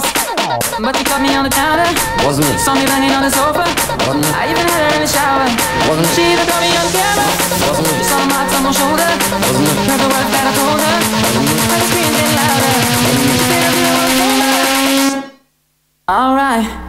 fast. But you caught me on the counter. Wasn't me. Saw me banging on the sofa. Wasn't me. I even had her in the shower. Wasn't me. She even caught me on camera. Wasn't me. She saw the marks on my shoulder. Wasn't me. Heard the words that I told her. Wasn't And the screams getting louder. She said, "I'm All right.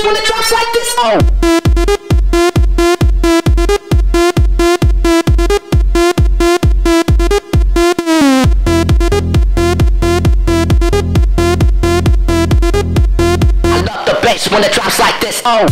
When it drops like this. Oh. when it drops like this. Oh.